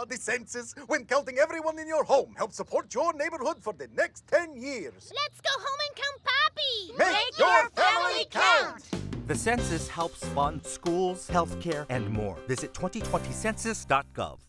Ah, the census, when counting everyone in your home, helps support your neighborhood for the next 10 years. Let's go home and count Poppy. Make your family count. The census helps fund schools, healthcare, and more. Visit 2020census.gov.